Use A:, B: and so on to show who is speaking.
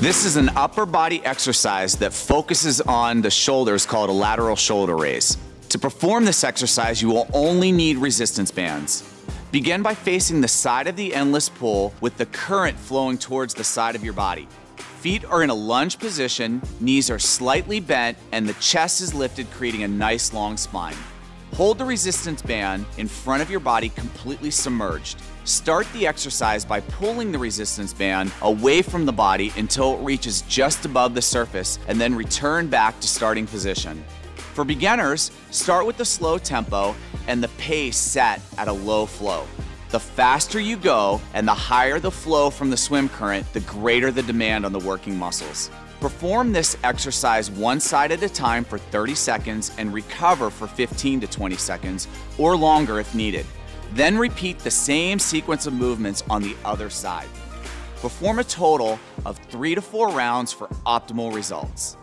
A: This is an upper body exercise that focuses on the shoulders called a lateral shoulder raise. To perform this exercise, you will only need resistance bands. Begin by facing the side of the endless pool with the current flowing towards the side of your body. Feet are in a lunge position, knees are slightly bent, and the chest is lifted, creating a nice long spine. Hold the resistance band in front of your body completely submerged. Start the exercise by pulling the resistance band away from the body until it reaches just above the surface and then return back to starting position. For beginners, start with the slow tempo and the pace set at a low flow. The faster you go and the higher the flow from the swim current, the greater the demand on the working muscles. Perform this exercise one side at a time for 30 seconds and recover for 15 to 20 seconds or longer if needed. Then repeat the same sequence of movements on the other side. Perform a total of three to four rounds for optimal results.